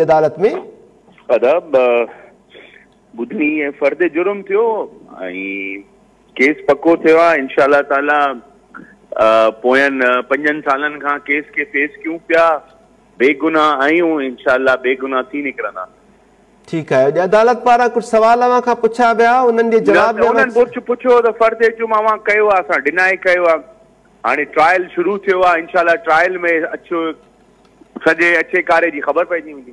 अदालत में अदब ॿुधणी ऐं फर्द जुर्म थियो केस पको थियो आहे ताला पोयनि पंजनि सालनि खां केस खे फेस कयूं पिया बेगुनाह आहियूं इनशा बेगुनाह थी निकिरंदा ठीकु आहे अदालत पारां कुझु सुवाल खां पुछिया विया उन्हनि जे जवाब कुझु पुछियो त फर्द जुर्म कयो आहे असां कयो आहे हाणे ट्रायल शुरू थियो आहे इनशा ट्रायल में अछो सॼे अछे कारे जी ख़बर पइजी वेंदी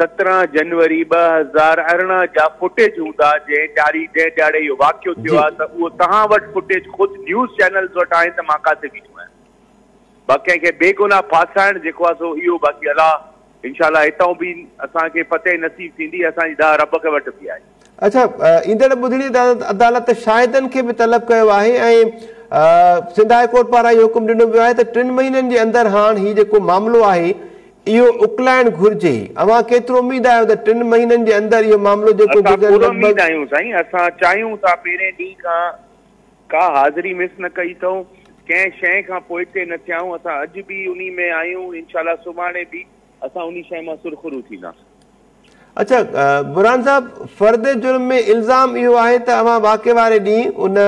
सत्रहं जनवरी ॿ हज़ार अरिड़हं जा फुटेज हूंदा जंहिं जंहिं ॾियारी ॾियारे इहो वाकियो थियो आहे त उहो तव्हां वटि फुटेज ख़ुदि न्यूज़ वटि आहे त मां किथे बीठो आहियां बाक़ी कंहिंखे बेगुना फासाइण जेको आहे सो इहो बाक़ी हितां बि असांखे फतेह नसीब थींदी असांजी दा रब खे वटि बि आहे अच्छा ईंदड़ ॿुधणी अदालत शाहिदनि खे बि तलब कयो आहे ऐं सिंध हाई कोर्ट पारां इहो हुकुम ॾिनो वियो आहे त टिनि महीननि जे अंदरि हाणे हीउ जेको मामिलो आहे इहो उकलाइण घुरिजे तव्हां केतिरो उमेदु आहियो त टिनि महीननि जे अंदरि इहो मामिलो जेको आहियूं साईं असां चाहियूं था पहिरें ॾींहं खां का हाज़िरी मिस न कई अथऊं कंहिं शइ खां पोइ हिते न थियाऊं सुभाणे बि असां उन शइ मां सुरखुरू थींदासीं अच्छा बुरान साहब फर्द जुर्म में इल्ज़ाम इहो आहे त तव्हां वाके वारे ॾींहुं उन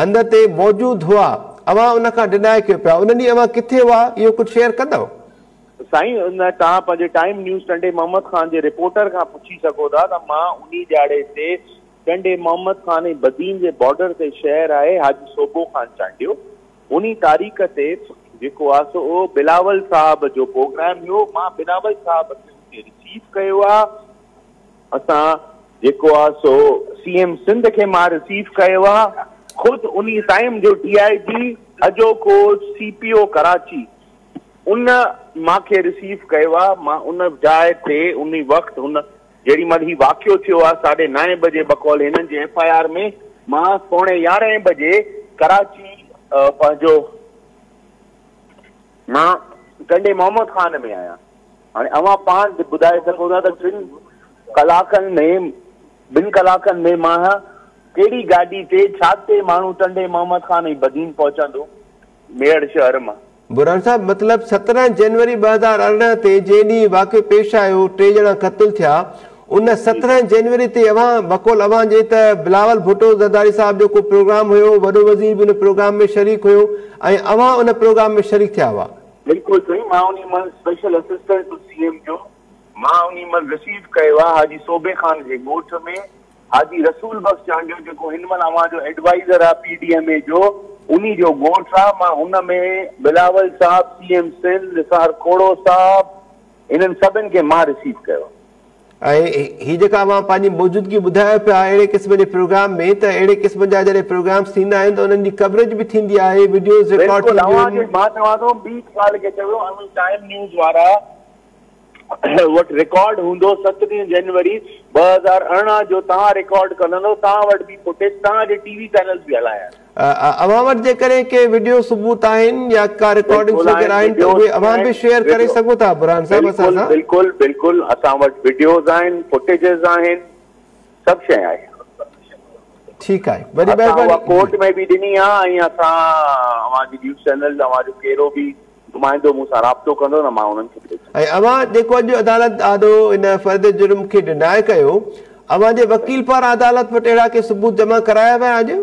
हंध ते मौजूदु हुआ तव्हां उनखां डिनाए कयो पिया उन ॾींहुं किथे हुआ इहो कुझु शेयर कंदव साईं न तव्हां पंहिंजे टाइम न्यूज़ टंडे मोहम्मद ख़ान जे रिपोर्टर खां पुछी सघो था त मां उन ॾियारे ते टंडे मोहम्मद ख़ान ऐं बदीन जे बॉर्डर ते शहर आहे हाजी सोबो ख़ान चांडियो उन तारीख़ ते जेको आहे सो उहो बिलावल साहब जो प्रोग्राम हुयो मां बिलावल साहब खे रिसीव कयो आहे असां जेको आहे सो सी एम सिंध खे मां रिसीव कयो आहे ख़ुदि उन टाइम जो डी आई जी अॼोको सी पी ओ कराची उन मूंखे रिसीव कयो आहे मां उन जाइ ते उन वक़्तु उन महिल हीउ वाक़ियो थियो आहे साढे नए बजे बकौल हिननि जे एफ आई आर में मां पोणे यारहें बजे कराची पंहिंजो मां टंडे मोहम्मद ख़ान में आहियां हाणे अवां पाण ॿुधाए सघो था त टिनि कलाकनि में ॿिनि कलाकनि में मां कहिड़ी गाॾी ते छा ते माण्हू टंडे मोहम्मद ख़ान ई बदीन पहुचंदो मेयर शहर मां बुरण साहब मतिलबु सत्रहं जनवरी ॿ हज़ार अरिड़हं ते जे ॾींहुं वाक़ई पेश आयो टे ॼणा क़तल थिया उन सत्रहं जनवरी ते अव्हां बकोल अव्हां जे त बिलावल भुटो ज़रदारी साहिब जो को प्रोग्राम हुयो वॾो वज़ीर बि उन प्रोग्राम में शरीक हुयो ऐं अव्हां उन प्रोग्राम में शरीक थिया हुआ बिल्कुल साईं मां उन महिल स्पेशल असिस्टेंट हुउसि जो मां उन महिल रिसीव कयो आहे हाजी सोबे खान जे ॻोठ में हाजी रसूल बख्श चांडियो जेको हिन महिल अव्हांजो एडवाइज़र आहे पी डी एम ए जो उन जो मां हुन में बिलावल साहब सी एम सिंध निसार खोड़ो साहब इन्हनि सभिनि खे मां रिसीव कयो ऐं ही जेका मां पंहिंजी मौजूदगी ॿुधायो पिया अहिड़े क़िस्म जे प्रोग्राम में त अहिड़े क़िस्म जा जॾहिं प्रोग्राम थींदा आहिनि त उन्हनि जी कवरेज बि थींदी आहे जनवरी ॿ हज़ार अरिड़हं जो तव्हां रिकॉड कंदव तव्हां वटि टीवी चैनल बि हलाया अवां वटि जेकॾहिं के वीडियो सबूत आहिनि या का रिकॉर्डिंग बि शेयर करे सघो था बुरहान साहिब असां सां बिल्कुलु बिल्कुलु असां वटि वीडियोज़ आहिनि फुटेजिस आहिनि सभु शइ आहे ठीकु आहे वरी महिरबानी कोर्ट में बि ॾिनी आहे ऐं असां अव्हांजी न्यूज़ चैनल अव्हांजो कहिड़ो बि घुमाईंदो मूं सां राबितो कंदो न मां उन्हनि खे ऐं अव्हां जेको अॼु अदालत आदो इन फर्द जुर्म खे डिनाए कयो अव्हांजे वकील पर अदालत वटि अहिड़ा के सबूत जमा कराया विया अॼु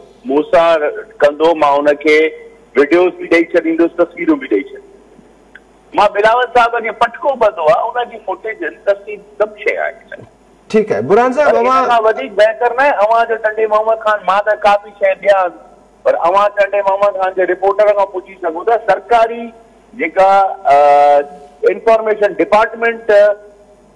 मूंसां कंदो मां हुनखे वीडियोस बि ॾेई छॾींदुसि तस्वीरूं बि ॾेई छॾींदुसि मां बिलाव साहिब खे पटको ॿधो आहे तस्वीर सभु शइ आहे ठीकु आहे वधीक बहितर न आहे मोहम्मद ख़ान मां त का बि शइ ॾियां पर अवां टंडे मोहम्मद ख़ान जे रिपोर्टर खां पुछी सघूं था सरकारी जेका इंफॉर्मेशन डिपार्टमेंट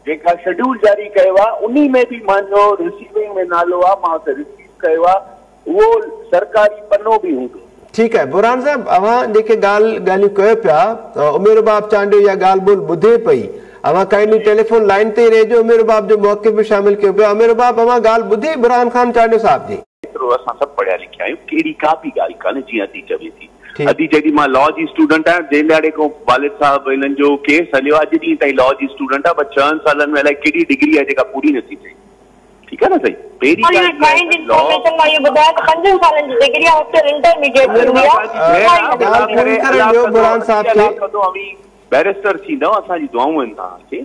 जेका शेड्यूल जारी कयो आहे उन में बि मुंहिंजो रिसीविंग में नालो आहे मां हुते रिसीव कयो आहे उहो सरकारी पनो बि हूंदो ठीकु आहे बुरान साहिब अव्हां जेके ॻाल्हि ॻाल्हियूं कयो पिया त उमिर बाब चांडियो इहा ॻाल्हि ॿोल ॿुधे पई अव्हां काइंडली टेलीफोन लाइन ते रहिजो उमिर बाब जो मौक़े बि शामिल कयो पियो अमिर बाब अव्हां ॻाल्हि ॿुधे बुरान ख़ान चांडियो साहिब जी एतिरो असां सभु पढ़िया लिखिया आहियूं कहिड़ी का बि ॻाल्हि कान्हे जीअं थी अधी जॾहिं मां लॉ जी स्टूडेंट आहियां जंहिं जंहिंद साहिब हिननि जो केस हलियो आहे अॼु ॾींहं ताईं लॉ जी स्टूडेंट आहे पर छहनि सालनि में अलाए कहिड़ी डिग्री आहे जेका पूरी नथी थिए ठीक है ना सही बैरिस्टर थी असांजी दुआऊं आहिनि तव्हांखे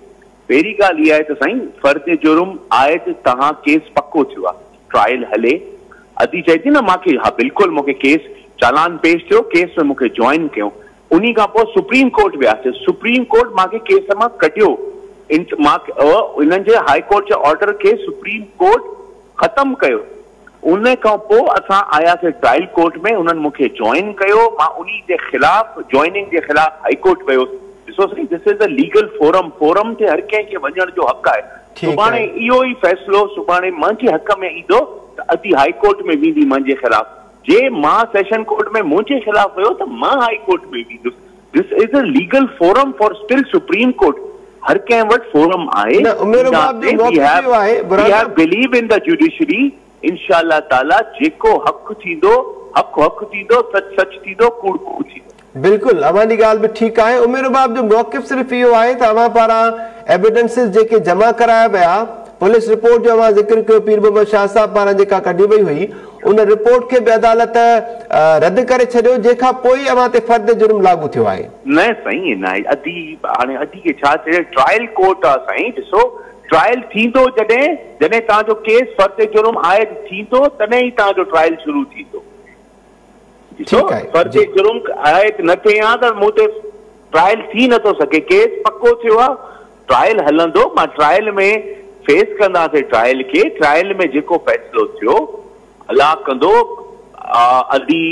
पहिरीं ॻाल्हि इहा आहे फर्ज़ जुर्म आए त तव्हां केस पक्ो थियो ट्रायल हले अदी चए थी ना मूंखे हा बिल्कुलु मूंखे केस चालान पेश थो केस में मुख्य जॉइन कर उन्हीं का सुप्रीम कोर्ट वे सुप्रीम कोर्ट मूंखे केस मां कढियो इन मां जे हाई कोर्ट जे ऑर्डर के सुप्रीम कोर्ट खत्म कयो उन ट्रायल कोर्ट में उन्होंने मूंखे जॉइन कयो के खिलाफ जे ख़िलाफ़ु जॉइनिंग जे ख़िलाफ़ु high this is a legal forum forum से हर कंहिंखे वजन जो हक़ है सुे इो ही फैसलो सुे मुंहिंजे हक़ में ईंदो तो अॼु हाई कोर्ट में वी मुझे खिलाफ जे मां सेशन कोर्ट में मुझे खिलाफ हो तो मां हाई कोर्ट में वीस this is a legal forum for still supreme court हर कैंवर्ड forum I believe in the judiciary इनशाला ताला जो हक़ हक़ हक़ सच सच कूड़ कूड़ बिल्कुल बिल्कुलु अवांजी भी ठीक है उमेर बाब जो मौक़िफ़ सिर्फ यो है त अवां पारा एविडेंसिस जेके जमा कराया विया पुलिस रिपोर्ट जो अवां ज़िक्र कयो पीर बाबा शाह साहब पारा जेका कढी वई हुई उन रिपोर्ट खे बि अदालत रद करे छॾियो जंहिंखां पोइ ते फर्द जुर्म लागू थियो आहे न साईं न आहे हाणे खे छा ट्रायल कोर्ट आहे साईं ॾिसो ट्रायल थींदो जॾहिं जॾहिं तव्हांजो केस फर्द जुर्म आहे थींदो तॾहिं ई तव्हांजो ट्रायल शुरू थींदो ॾिसो फर्द जुर्म आहे न थिए हा त मूं ते ट्रायल थी नथो सघे केस पको थियो आहे ट्रायल हलंदो मां ट्रायल में फेस कंदासीं ट्रायल खे ट्रायल में जेको फ़ैसिलो थियो अलाह कंदो अदी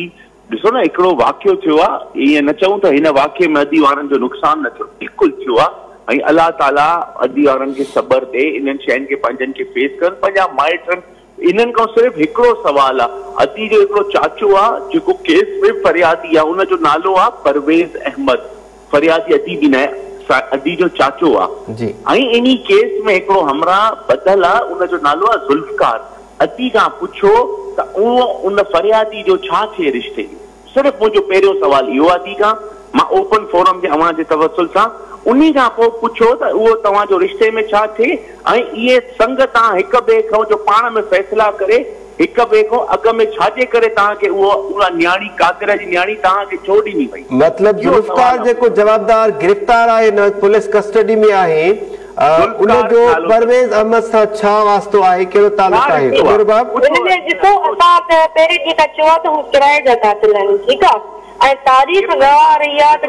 ॾिसो न हिकिड़ो वाकियो थियो आहे ईअं न चऊं त हिन वाक्य में अदी वारनि जो नुक़सानु न थियो बिल्कुलु थियो आहे ऐं अलाह ताला अदी वारनि खे सबर ॾे इन्हनि शयुनि खे पंहिंजनि खे फेस कनि पंहिंजा माइटनि इन्हनि खां सिर्फ़ु हिकिड़ो आहे अदी जो हिकिड़ो चाचो आहे जेको केस में फरियादी आहे हुनजो नालो आहे परवेज़ अहमद फरियादी अदी बि न आहे अदी जो चाचो आहे ऐं इन केस में हिकिड़ो हमरा ॿधल आहे उनजो नालो आहे ज़ुल्फकार अदी खां पुछो त उहो उन फरियादी जो छा थिए रिश्ते जो सिर्फ़ु मुंहिंजो पहिरियों सुवाल इहो आहे ठीकु आहे मां ओपन फोरम जे जे अवां तवसुल सां उन खां पोइ पुछो त उहो तव्हांजो रिश्ते में छा थिए ऐं इहे संग तव्हां हिक ॿिए खां जो पाण में फ़ैसिला करे हिक ॿिए खां अॻ में छाजे करे तव्हांखे उहो उहा नियाणी कागर जी नियाणी तव्हांखे छो ॾिनी वई मतिलबु जेको जवाबदार गिरफ़्तार आहे न पुलिस कस्टडी में आहे जो परवेज़ अहमद सां छा वास्तो आए के तालुक़ु आहे उन जो ॾिसो असां पहिरें जेका चयो आहे त हू किराए जा था चलनि असां इहो ई ॿुधायो आहे न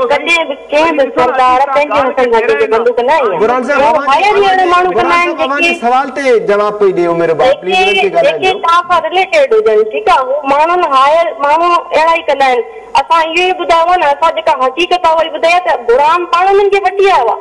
असां जेका हक़ीक़त आहे वरी ॿुधायां त गुराम पाण हुननि खे वठी आयो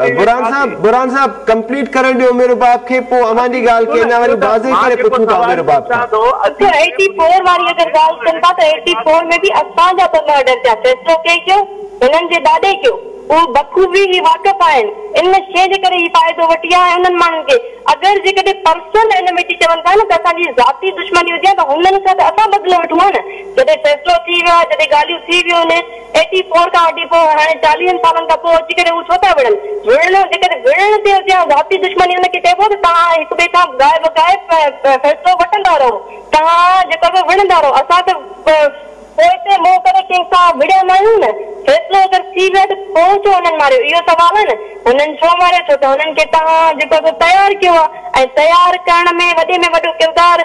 आहे बुरान साहब बुरान साहब कंप्लीट करण दियो मेरे बाप के पो अमांजी गाल के ना वाली बाजी करे पुछू था मेरे बाप का तो 84 वाली अगर गाल सुनता तो 84 में भी अस्पताल जा तो मर्डर थिया फ़ैसिलो के क्यों हिननि जे ॾाॾे कयो उहो बखूबी ई वाक़फ़ आहिनि इन शइ जे करे ई फ़ाइदो वठी आहे हुननि माण्हुनि खे अगरि जेकॾहिं पर्सनल इनमेटी चवनि था न त असांजी ज़ाती दुश्मनी हुजे आहे त हुननि सां त असां बदिल वठूं हा न जॾहिं फ़ैसिलो थी वियो आहे जॾहिं ॻाल्हियूं थी वियूं आहिनि एटी फोर खां वठी पोइ हाणे चालीहनि सालनि खां पोइ अची करे उहे छो था विढ़नि विण जेकॾहिं विढ़ण ते हुजे ऐं ज़ाती दुश्मनी हुनखे चइबो त तव्हां हिक ॿिए खां ॻाए फ़ैसिलो वठंदा रहो तव्हां जेको विढ़ंदा रहो असां त पोइ हिते कंहिंसां विड़िया मायूं न फैसलो अगरि थी वियो पोइ छो हुननि मारियो इहो सवाल आहे न हुननि छो मारियो छो त हुननि खे तव्हां जेको तयारु कयो आहे ऐं तयारु करण में वॾे में वॾो किरदारु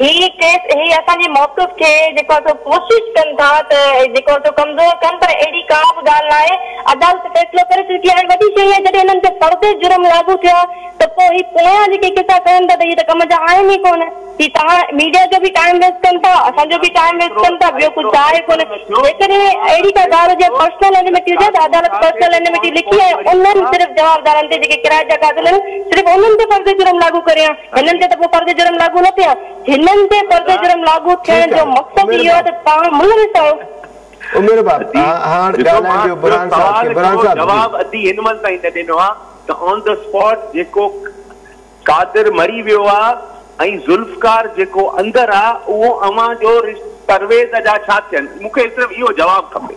हीउ केस ही असांजे मौक़ु खे जेको आहे कोशिशि कनि था त जेको आहे कमज़ोर कनि पर अहिड़ी का बि ॻाल्हि न आहे अदालत फ़ैसिलो करे चुकी आहे वॾी शइ आहे जॾहिं हिननि ते परज़े जुर्म लागू थियो त पोइ हीउ पोयां जेके केसा कनि था त हीअ त कम जा आहिनि ई कोन ही तव्हां मीडिया जो बि टाइम वेस्ट कनि था असांजो बि टाइम वेस्ट कनि था ॿियो कुझु तारे कोन जेकॾहिं अहिड़ी का ॻाल्हि हुजे पर्सनल एनमिटी हुजे त अदालत पर्सनल लिखी आहे उन्हनि सिर्फ़ु जवाबदारनि ते जेके किराए जा कागज़ आहिनि सिर्फ़ु उन्हनि ते परज़े जुर्म लागू कयां हिननि ते त पोइ जुर्म लागू न थिया हिन त ऑन द स्पॉट जेको मरी वियो आहे ऐं ज़ुल्फकार जेको अंदरि आहे उहो जो जा छा थियनि मूंखे सिर्फ़ु इहो जवाबु खपे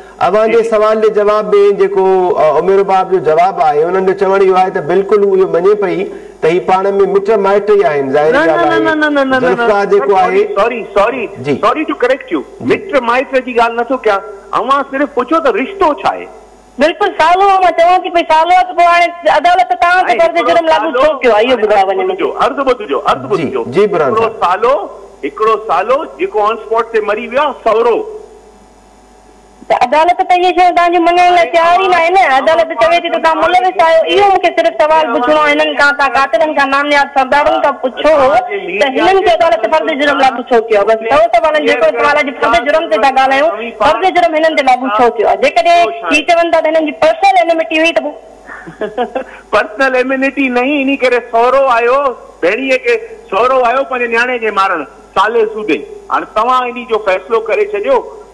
सवाल जे जवाब में जेको उमिर जो जवाबु आहे हुननि जो चवणु इहो आहे त बिल्कुलु उहो मञे पई त ही पाण में मिट माइट ई आहिनि कयां सिर्फ़ु पुछो त रिश्तो छा आहे जेको ऑन स्पॉट ते मरी वियो आहे सहुरो अदालत आहे न अदालत चवे थी त तव्हां इहो मूंखे सिर्फ़ु पुछणो हिननि खां जेकॾहिं सहुरो आयो खे सहुरो आयो पंहिंजे नियाणे जे मारणु साले सूदे हाणे तव्हां जो फ़ैसिलो करे छॾियो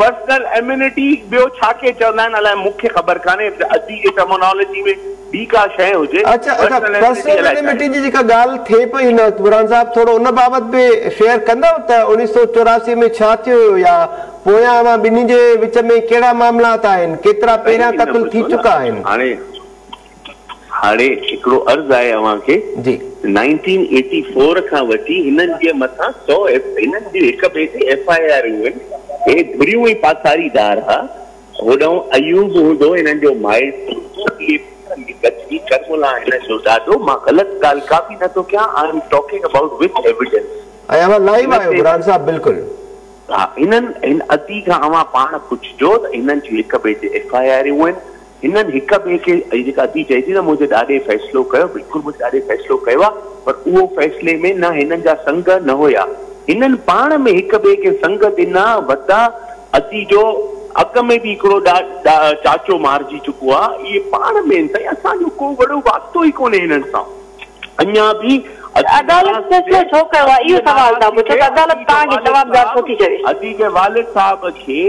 छा थियो ॿिन्हिनि जे विच में कहिड़ा मामलात आहिनि केतिरा पहिरियां थी चुका आहिनि ये हुई पासारी दार हा होॾो अयूब हूंदो इन्हें जो माइट गजनी करमुला इन्हें जो दादो मां गलत काल काफी ना तो क्या I am talking about with evidence ऐं अमा लाइव आहियो बुरान साहब बिल्कुल हा इन्हें इन अति का अवां पाण कुछ जो इन्हें जो एक ॿिए ते एफ आई इन्हें आहिनि हिननि के ॿिए खे जेका अती चए थी न मुंहिंजे ॾाॾे फ़ैसिलो कयो बिल्कुल मुझे ॾाॾे फ़ैसिलो कयो आहे पर वो फैसले में ना इन्हें जा संग ना होया हिननि पाण में हिक ॿिए खे संग ॾिना वरिता अदी जो अॻ में बि हिकिड़ो चाचो मारिजी चुको आहे इहे पाण में साईं असांजो को वॾो वात्तो ई कोन्हे हिननि सां अञा बि अदी जे वालद अदालत खे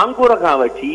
आंगुर खां वठी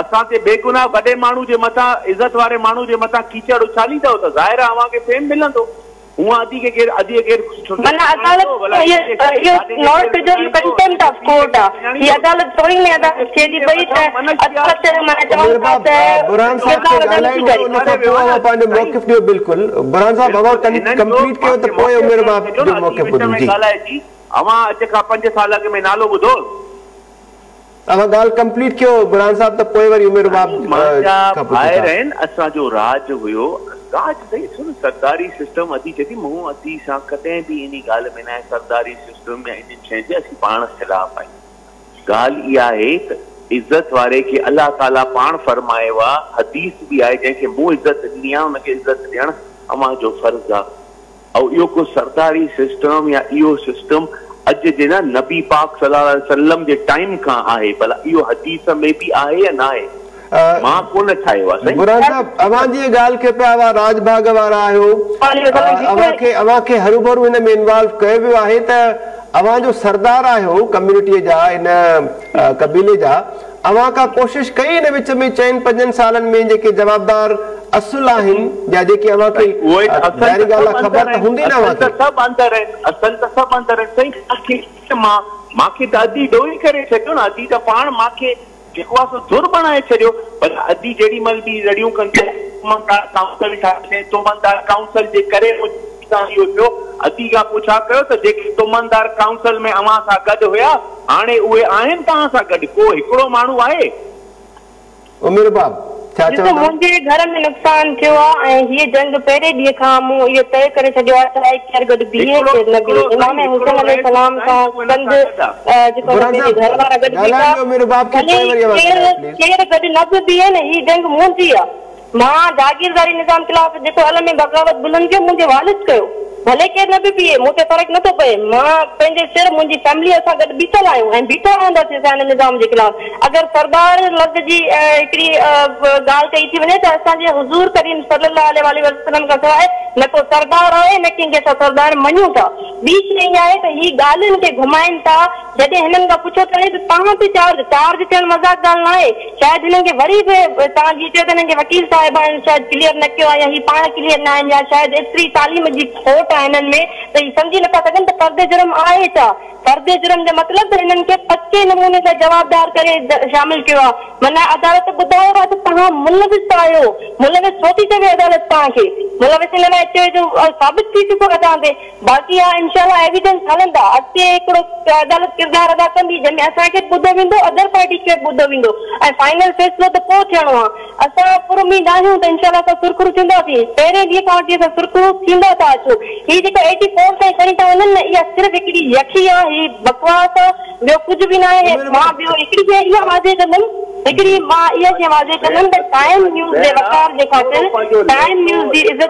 असां बेगुनाह वॾे माण्हू जे मथां इज़त वारे माण्हू जे मथां कीचड़ चालींदव त ज़ाहिर मिलंदो हूअं अधी केरु अॼु खां पंज साल अॻ में नालो ॿुधो सरदारी सिस्टम अधी छॾी मूं कॾहिं बि इन ॻाल्हि में न आहे सरदारी इन शइ ते असीं पाण ख़िलाफ़ आहियूं ॻाल्हि इहा आहे त इज़त वारे खे अलाह ताला पाण फरमायो आहे हदीस बि आहे जंहिंखे मूं इज़त ॾिनी आहे हुनखे इज़त ॾियणु अमा जो फर्ज़ु आहे ऐं इहो को सरदारी सिस्टम या इहो सिस्टम पिया राज बाग वारा आहियो हरू भरू हिन में इनवॉल्व कयो वियो आहे तव्हांजो सरदार आहियो कम्युनिटीअ जा हिन कबीले जा खां कोशिशि कई हिन विच में चइनि पंजनि सालनि में जेके जवाबदार असुल आहिनि या जेके खे ख़बर त हूंदी न मूंखे त अदी ॾोई करे छॾियो न अदी त पाण मूंखे जेको आहे धुर बणाए छॾियो पर अदी जेॾी महिल बि रड़ियूं कंदो उत्साहियो पियो अची खां पुछा कयो त तो जेके तुमनदार काउंसिल में अव्हां सां गॾु हुया हाणे उहे आहिनि तव्हां सां गॾु को हिकिड़ो माण्हू आहे तो मुंहिंजे घर में नुक़सान थियो आहे ऐं हीअ जंग पहिरें ॾींहं खां मूं इहो तय करे छॾियो आहे गॾु बीहे इमाम हुसैन अल सलाम सां संद जेको घर वारा गॾु बीठा केरु गॾु न बि बीहे न हीअ जंग मुंहिंजी आहे मां जागीरदारी निज़ाम ख़िलाफ़ जेको हल बगावत बुलंद कयो मुंहिंजे वालिद कयो भले केरु न बि पीहे मूंखे फ़र्क़ु नथो पए मां पंहिंजे सिर मुंहिंजी फैमिलीअ सां गॾु बीठल आहियूं ऐं बीठा रहंदासीं असां हिन निज़ाम जे ख़िलाफ़ु अगरि सरदार लफ़्ज़ जी हिकिड़ी ॻाल्हि कई थी वञे त असांजे हज़ूर तरीन सले वसलम खां सवाइ न को सरदार आहे न कंहिंखे असां सरदार मञूं था ॿी कंहिं आहे त हीउ ॻाल्हियुनि खे घुमाइनि था जॾहिं हिननि खां पुछो त तव्हां बि चार्ज चार्ज थियणु मज़ाक ॻाल्हि न आहे शायदि हिननि खे वरी बि तव्हां जी चयो त हिननि खे वकील साहिब आहिनि शायदि क्लिअर न कयो आहे या हीउ पाण क्लीअर न आहिनि या शायदि एतिरी तालीम जी खोट हिननि में त ई सम्झी नथा सघनि त परदे जुर्म आहे छा परदे जुर्म जो मतिलबु हिननि खे पचे नमूने सां जवाबदार करे शामिल कयो आहे माना अदालत ॿुधायो आहे त तव्हां मुलविस आहियो मुलविस छो थी चवे अदालत तव्हांखे साबित थी चुको आहे तव्हांखे बाक़ी इंशाल्लाह एविडेंस हलंदा एक रो अदालत किरदारु अदा कंदी जंहिंमें असांखे बि ॿुधो वेंदो अदर पार्टी खे बि ॿुधो वेंदो ऐं फाइनल फैसिलो त पोइ थियणो आहे असां पूरो मीडा आहियूं तें ॾींहं खां वठी असां सुरखु थींदा था अचूं ही जेका वञनि न इहा सिर्फ़ु हिकिड़ी यकी आहे ॿियो कुझु बि न आहे मां इहा शइ वाज़े कंदमि त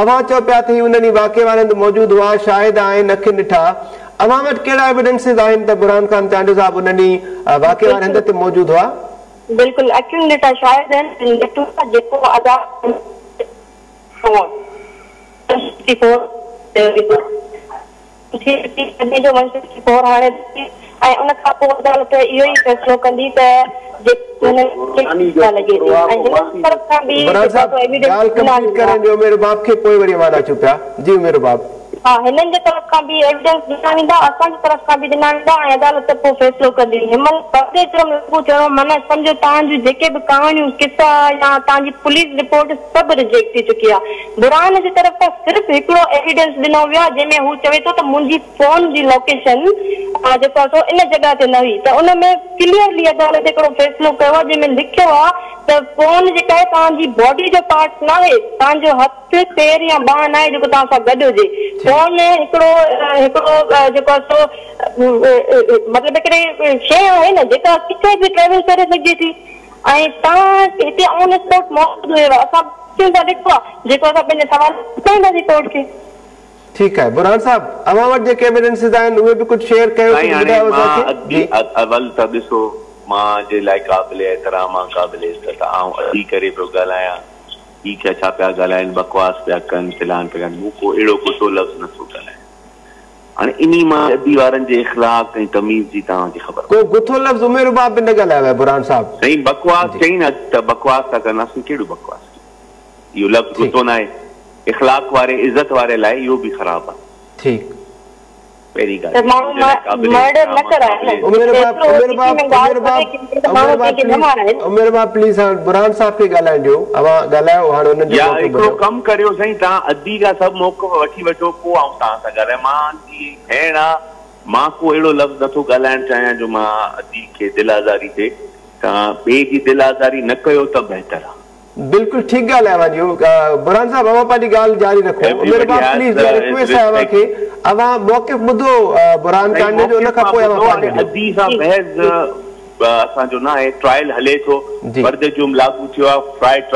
अवां चओ पिया त हीउ हुन वाके वारे हंधि मौजूदु हुआ शायदि आहिनि अखियुनि ॾिठा अवां वटि कहिड़ा एविडेंसिस आहिनि त बुरहान ख़ान चांडू साहिबु हुन ॾींहुं वाके वारे हंधि मौजूदु हुआ बिल्कुलु ऐं उन तो तो मेरे बाप के कोई वरी वादा चुपिया जी मेरे बाप हा हिननि जे तरफ़ खां बि एविडेंस ॾिना वेंदा असांजे तरफ़ खां बि ॾिना वेंदा ऐं अदालत पोइ फ़ैसिलो कंदी माना सम्झो तव्हां जेके बि कहाणियूं किसा या तव्हांजी पुलिस रिपोर्ट सभु रिजेक्ट थी चुकी आहे बुरान जे तरफ़ सां सिर्फ़ु हिकिड़ो एविडेंस ॾिनो वियो आहे जंहिंमें हू चवे थो त मुंहिंजी फ़ोन जी लोकेशन जेको आहे सो इन जॻह ते न हुई त उनमें क्लीअरली अदालत हिकिड़ो फ़ैसिलो कयो आहे जंहिंमें लिखियो आहे त फ़ोन जेका आहे तव्हांजी बॉडी जो पार्ट्स न आहे तव्हांजो हथ पेर या बांह न आहे जेको तव्हां सां गॾु हुजे लॉ में हिकिड़ो हिकिड़ो जेको आहे सो मतिलबु हिकिड़ी शइ आहे न जेका किथे बि ट्रेवल करे सघिजे थी ऐं तव्हां हिते ऑन स्पॉट मौजूदु हुयव असां ॾिठो आहे जेको असां पंहिंजे सवाल पुछाईंदासीं कोर्ट खे ठीकु आहे बुरहान साहब अवां वटि जेके एविडेंसिस आहिनि उहे बि कुझु शेयर कयो अवल त ॾिसो मां जे लाइ क़ाबिले एतिराम आहे क़ाबिले इज़त आऊं अची की कि छा पिया ॻाल्हाइनि बकवास पिया कनि मूं हाणे इन मां जी तव्हांखे ख़बर साईं बकवास चई न त बकवास कहिड़ो बकवास इहो लफ़्ज़ गुथो न आहे इख़लाक वारे इज़त वारे लाइ इहो बि ख़राबु आहे ठीकु हिकिड़ो कमु करियो साईं तव्हां अधी खां सभु मौक़ो वठी वठो पोइ ऐं तव्हां सां ॻाल्हायो मुंहिंजी भेण आहे मां को अहिड़ो लफ़्ज़ नथो ॻाल्हाइणु चाहियां जो मां अधी खे दिलारी ॾे तव्हां ॿिए जी दिलाज़ारी न कयो त बहितर आहे बिल्कुलु ठीकु ॻाल्हि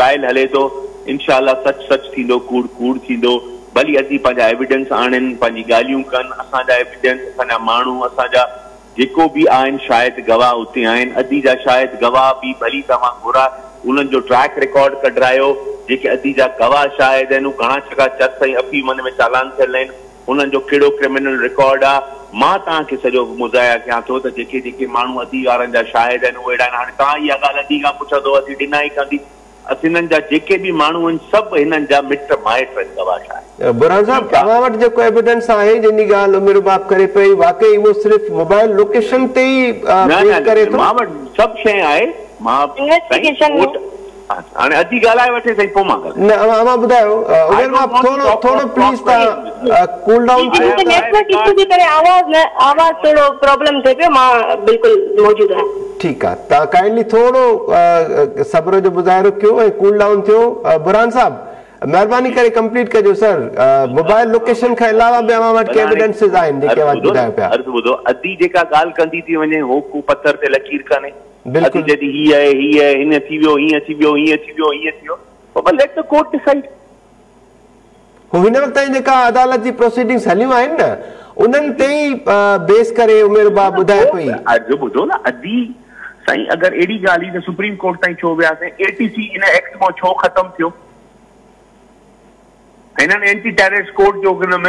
आहे इनशा सच सच थींदो कूड़ कूड़ थींदो भली अधी पंहिंजा एविडेंस आणनि पंहिंजी ॻाल्हियूं कनि असांजा एविडेंस असांजा माण्हू असांजा जेको बि आहिनि शायदि गवा हुते आहिनि अधी जा शायदि गवा बि भली तव्हां घुरा उन्हनि जो ट्रैक रिकॉर्ड कढायो जेके अदी जा गवाह शायदि आहिनि उहे घणा छका चक ऐं थियल आहिनि उन्हनि जो कहिड़ो क्रिमिनल रिकॉर्ड आहे मां तव्हांखे सॼो ॿुधायां कयां थो त जेके जेके माण्हू अदी वारनि जा शायदि आहिनि उहे अहिड़ा आहिनि हाणे तव्हां इहा ॻाल्हि अदी खां पुछंदो कंदी असीं हिननि जा जेके बि माण्हू आहिनि सभु हिननि जा मिट माइट आहिनि ठीकु आहे तव्हां काइंडली महिरबानी करे बिल्कुल जॾहिं हीअ आहे हीअ आहे हीअं थी वियो हीअं थी वियो हीअं थी वियो हीअं थी वियो पोइ भले त कोर्ट डिसाइड हू हिन वक़्त ताईं जेका अदालत जी प्रोसीडिंग्स हलियूं आहिनि न उन्हनि ते ई बेस करे उमिरि बा ॿुधाए पई अॼु ॿुधो न अॼु साईं अगरि अहिड़ी ॻाल्हि ई त सुप्रीम कोर्ट ताईं छो वियासीं ए टी सी इन एक्ट मां छो ख़तमु थियो हिननि एंटी टेररिस्ट कोर्ट जो हुन में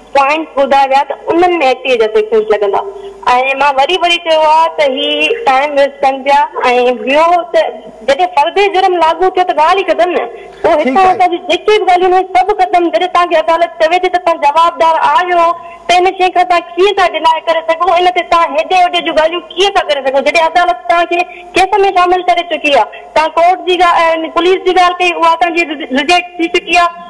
पॉइंट ॿुधाया विया त उन्हनि में जा सेक्शन लॻंदा ऐं मां वरी वरी चयो आहे त ही टाइम वेस्ट कनि पिया ऐं ॿियो त जॾहिं फर्दे जुर्म लागू थियो त ॻाल्हि ई क़दम न पोइ हितां जी जेके बि ॻाल्हियूं आहिनि सभु क़दम जॾहिं तव्हांखे अदालत चवे थी त तव्हां जवाबदार आहियो त हिन शइ खां तव्हां कीअं था डिनाए करे सघो इन ते तव्हां हेॾे होॾे जूं ॻाल्हियूं कीअं था करे सघो जॾहिं अदालत तव्हांखे केस में शामिलु करे चुकी आहे तव्हां कोर्ट जी पुलिस जी ॻाल्हि कई उहा तव्हांजी रिजेक्ट थी चुकी आहे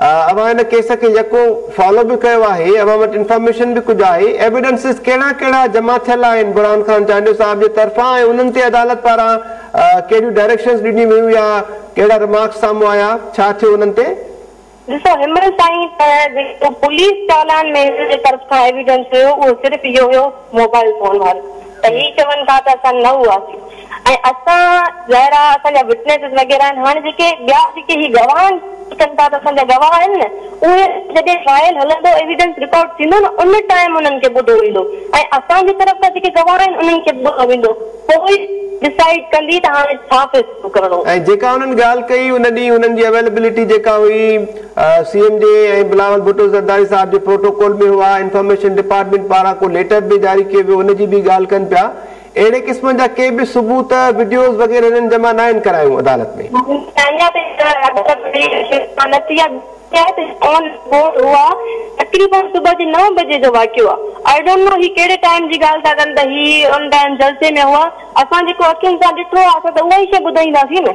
यको फॉलो बि कयो आहे कुझु आहे एविडेंसिस कहिड़ा कहिड़ा जमा थियल आहिनि इमरान ख़ान चांडियो साहिब जे तरफ़ांदालत कहिड़ियूं डायरेक्शन ॾिनियूं वियूं या कहिड़ा रिमार्क्स साम्हूं आया छा थियो हुननि ते ॾिसो ताईं चवनि था जेका हुननि जी अवेलेबिलिटी जेका हुई सीएम जे भुटो ज़रदारी साहिब जे प्रोटोकॉल बि हुआ इंफॉर्मेशन डिपार्टमेंट पारां को लेटर बि जारी कियो हुनजी बि ॻाल्हि कनि पिया अहिड़े क़िस्म जा के बि सुबुह सुबुह जे नव बजे जो वाकियो आहे कहिड़े टाइम जी ॻाल्हि था कनि त ही जल्से में हुआ असां जेको अखियुनि सां ॾिठो आहे त उहा ई शइ ॿुधाईंदासीं न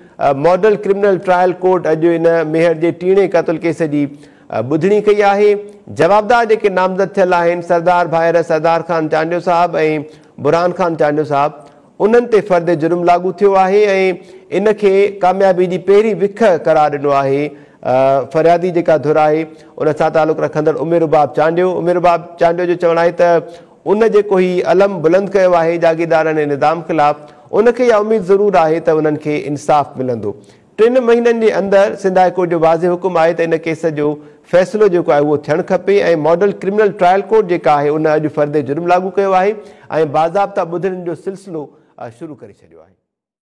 मॉडल क्रिमिनल ट्रायल कोर्ट अॼु इन मेहर जे टीणे क़तल केस जी ॿुधणी कई आहे जवाबदार जेके नामज़द थियल आहिनि सरदार भाइर सरदार ख़ान चांडियो साहिबु ऐं बुरहान ख़ान चांडियो साहिबु उन्हनि ते फ़र्दु जुर्म लागू थियो आहे ऐं इन खे कामियाबी जी पहिरीं विख करार ॾिनो आहे फरियादी जेका धुराए उन सां तालुक़ु रखंदड़ उमिरबाब चांडियो बाब चांडियो जो चवणु आहे त उन जेको हीउ अलम बुलंद कयो आहे जागीदारनि ऐं निदाम ख़िलाफ़ु उन खे इहा उमेदु ज़रूरु आहे त उन्हनि खे इंसाफ़ु मिलंदो टिनि महीननि जे अंदरि सिंधा हाई कोर्ट जो वाज़े हुकुम आहे त इन केस जो फ़ैसिलो जेको आहे उहो थियणु खपे ऐं मॉडल क्रिमिनल ट्रायल कोर्ट जेका आहे उन अॼु फर्दे जुर्म लागू कयो आहे ऐं बाज़ाब्ता ॿुधण जो सिलसिलो शुरू करे छॾियो आहे